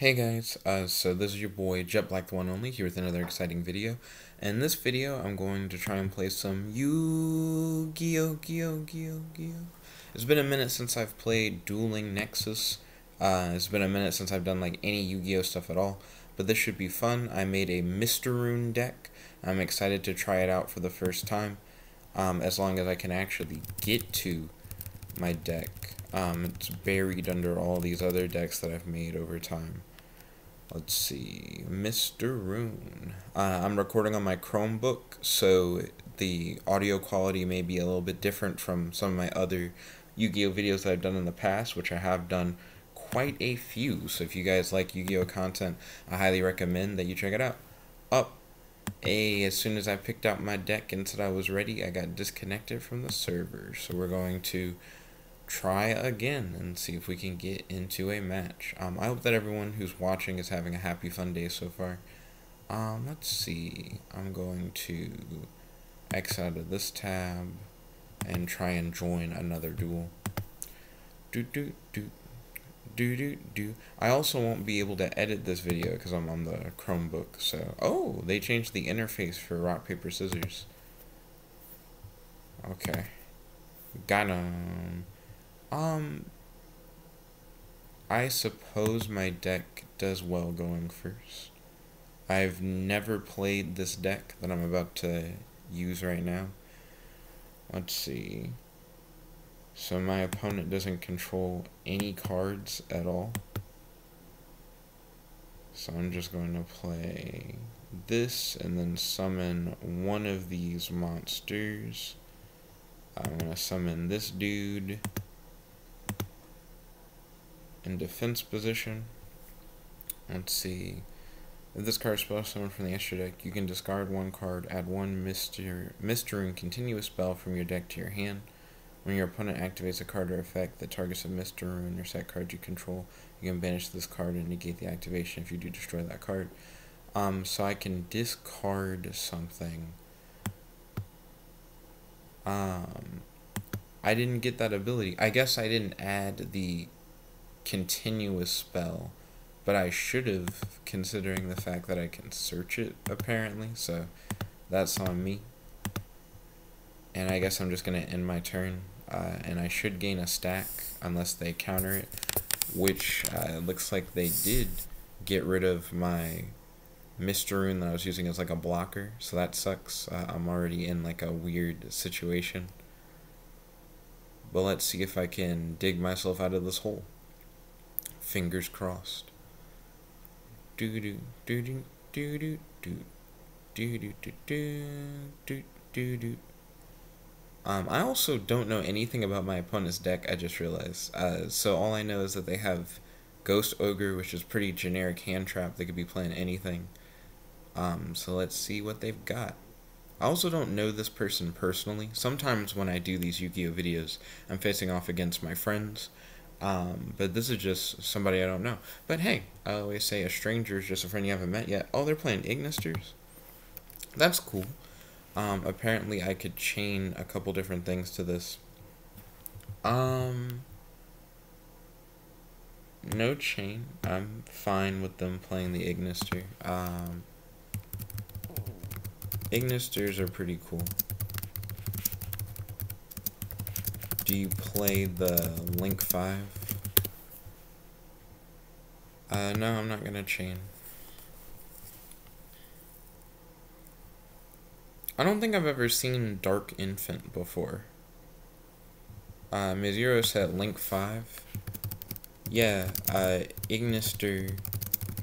Hey guys, uh, so this is your boy Jet Black the One Only here with another exciting video. And in this video, I'm going to try and play some Yu-Gi-Oh! Gi-Oh! Gi-Oh! Gi-Oh! It's been a minute since I've played Dueling Nexus. Uh, it's been a minute since I've done like any Yu-Gi-Oh! stuff at all. But this should be fun. I made a Mysterune deck. I'm excited to try it out for the first time. Um, as long as I can actually get to my deck. Um, it's buried under all these other decks that I've made over time. Let's see, Mysterune. Uh, I'm recording on my Chromebook, so the audio quality may be a little bit different from some of my other Yu-Gi-Oh videos that I've done in the past, which I have done quite a few. So if you guys like Yu-Gi-Oh content, I highly recommend that you check it out. Up, a as soon as I picked out my deck and said I was ready, I got disconnected from the server. So we're going to try again and see if we can get into a match. Um, I hope that everyone who's watching is having a happy, fun day so far. Um, let's see. I'm going to X out of this tab and try and join another duel. Do do do do do do. I also won't be able to edit this video because I'm on the Chromebook. So, oh, they changed the interface for rock paper scissors. Okay, got him. Um, I suppose my deck does well going first. I've never played this deck that I'm about to use right now. Let's see. So my opponent doesn't control any cards at all. So I'm just going to play this and then summon one of these monsters. I'm going to summon this dude in defense position. Let's see. If this card spells someone from the extra deck, you can discard one card, add one Mister, Mister and continuous spell from your deck to your hand. When your opponent activates a card or effect that targets a Mysterune or set card you control, you can banish this card and negate the activation if you do destroy that card. Um, so I can discard something. Um, I didn't get that ability. I guess I didn't add the continuous spell, but I should have, considering the fact that I can search it, apparently, so that's on me. And I guess I'm just going to end my turn, uh, and I should gain a stack, unless they counter it, which uh, looks like they did get rid of my Mysterune that I was using as like a blocker, so that sucks. Uh, I'm already in like a weird situation. But let's see if I can dig myself out of this hole. Fingers crossed. Do do do do do do do do do do do do do. Um, I also don't know anything about my opponent's deck. I just realized. Uh, so all I know is that they have Ghost Ogre, which is pretty generic hand trap. They could be playing anything. Um, so let's see what they've got. I also don't know this person personally. Sometimes when I do these Yu-Gi-Oh videos, I'm facing off against my friends, um, but this is just somebody I don't know. But hey, I always say a stranger is just a friend you haven't met yet. Oh, they're playing Ignisters? That's cool. Um, apparently I could chain a couple different things to this. Um, no chain. I'm fine with them playing the Ignister. Um, Ignisters are pretty cool. Do you play the Link 5? Uh, no, I'm not gonna chain. I don't think I've ever seen Dark Infant before. Uh, Mizuro said Link 5. Yeah, uh, Ignister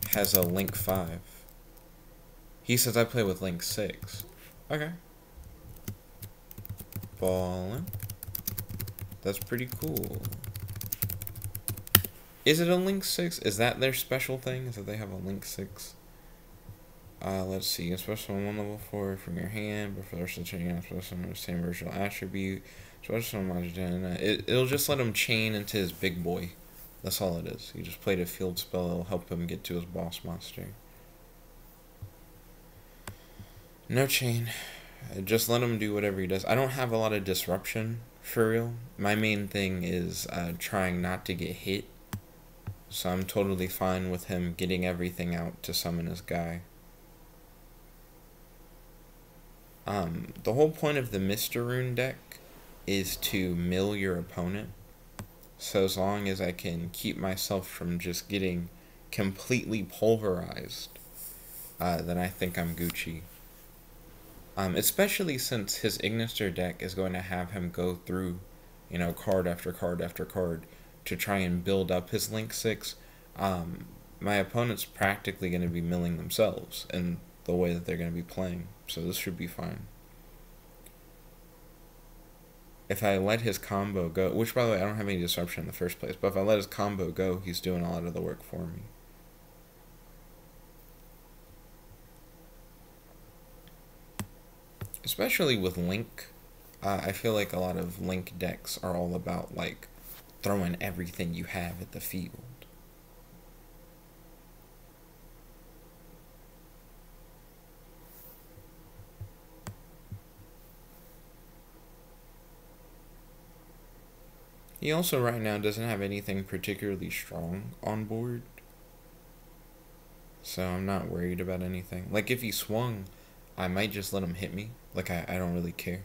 has a Link 5. He says I play with Link 6. Okay. Ballin'. That's pretty cool. Is it a Link 6? Is that their special thing? Is that they have a Link 6? Uh, let's see. Special one level 4 from your hand, but of chain, special on the same original attribute. Special magic. It, it'll just let him chain into his big boy. That's all it is. He just played a field spell. It'll help him get to his boss monster. No chain. Just let him do whatever he does. I don't have a lot of disruption for real. My main thing is uh, trying not to get hit. So I'm totally fine with him getting everything out to summon his guy. Um, the whole point of the Mysterune deck is to mill your opponent. So as long as I can keep myself from just getting completely pulverized, uh, then I think I'm Gucci. Um, especially since his Ignister deck is going to have him go through, you know, card after card after card to try and build up his Link 6. Um, my opponent's practically going to be milling themselves in the way that they're going to be playing, so this should be fine if I let his combo go, which by the way I don't have any disruption in the first place, but if I let his combo go, he's doing a lot of the work for me. Especially with Link, uh, I feel like a lot of Link decks are all about like throwing everything you have at the field. He also right now doesn't have anything particularly strong on board. So I'm not worried about anything. Like if he swung, I might just let him hit me. Like I, I don't really care.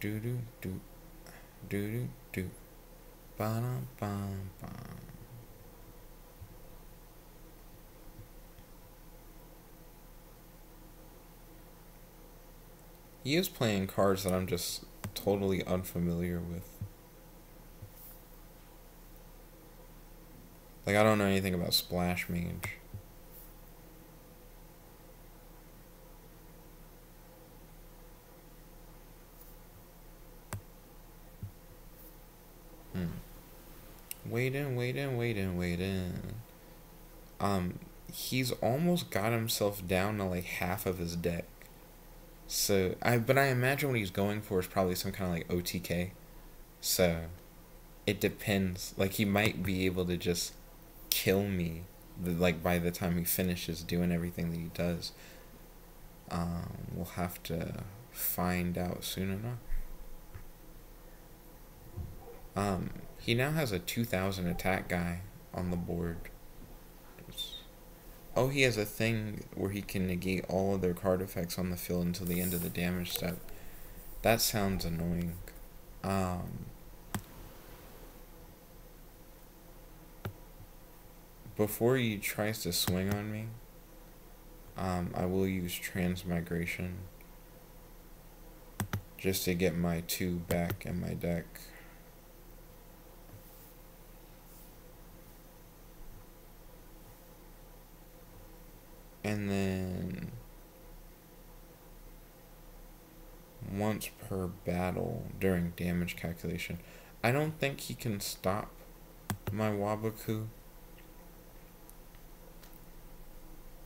Do do do do do do ba ba ba He is playing cards that I'm just totally unfamiliar with. Like, I don't know anything about Splash Mage. Wait in, wait in, wait in, wait in. Um, he's almost got himself down to like half of his deck. So I, but I imagine what he's going for is probably some kind of like OTK. So, it depends. Like he might be able to just kill me like by the time he finishes doing everything that he does um, we'll have to find out soon enough um, he now has a 2000 attack guy on the board. Oh he has a thing where he can negate all of their card effects on the field until the end of the damage step. That sounds annoying. Um, before he tries to swing on me, um, I will use transmigration just to get my two back in my deck. And then once per battle during damage calculation. I don't think he can stop my Waboku.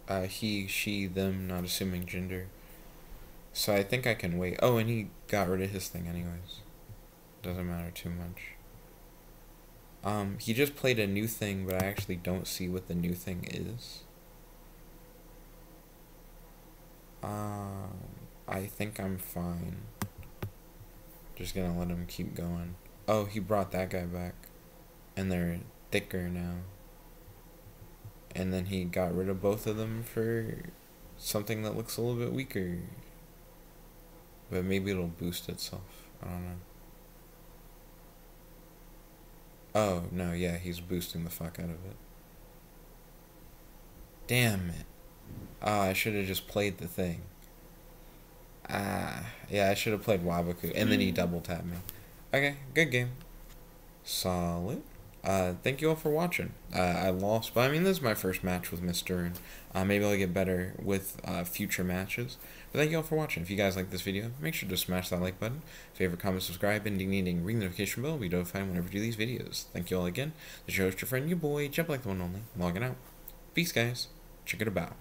uh, he, she, them, not assuming gender. So I think I can wait. Oh, and he got rid of his thing anyways. Doesn't matter too much. Um, he just played a new thing, but I actually don't see what the new thing is. Um, I think I'm fine. Just gonna let him keep going. Oh, he brought that guy back. And they're thicker now and then he got rid of both of them for something that looks a little bit weaker. But maybe it'll boost itself. I don't know. Oh, no, yeah, he's boosting the fuck out of it. Damn it. Oh, I should have just played the thing. Ah, yeah, I should have played Waboku. And then he double tapped me. Okay, good game. Solid uh, thank you all for watching. Uh, I lost, but I mean, this is my first match with Mr. and uh, maybe I'll get better with uh, future matches. But thank you all for watching. If you guys like this video, make sure to smash that like button, favorite, comment, subscribe, and ding ding ding, ring the notification bell, be notified whenever we do these videos. Thank you all again. This is your host, your friend, your boy, Jet Black the one only, logging out. Peace, guys. Check it about.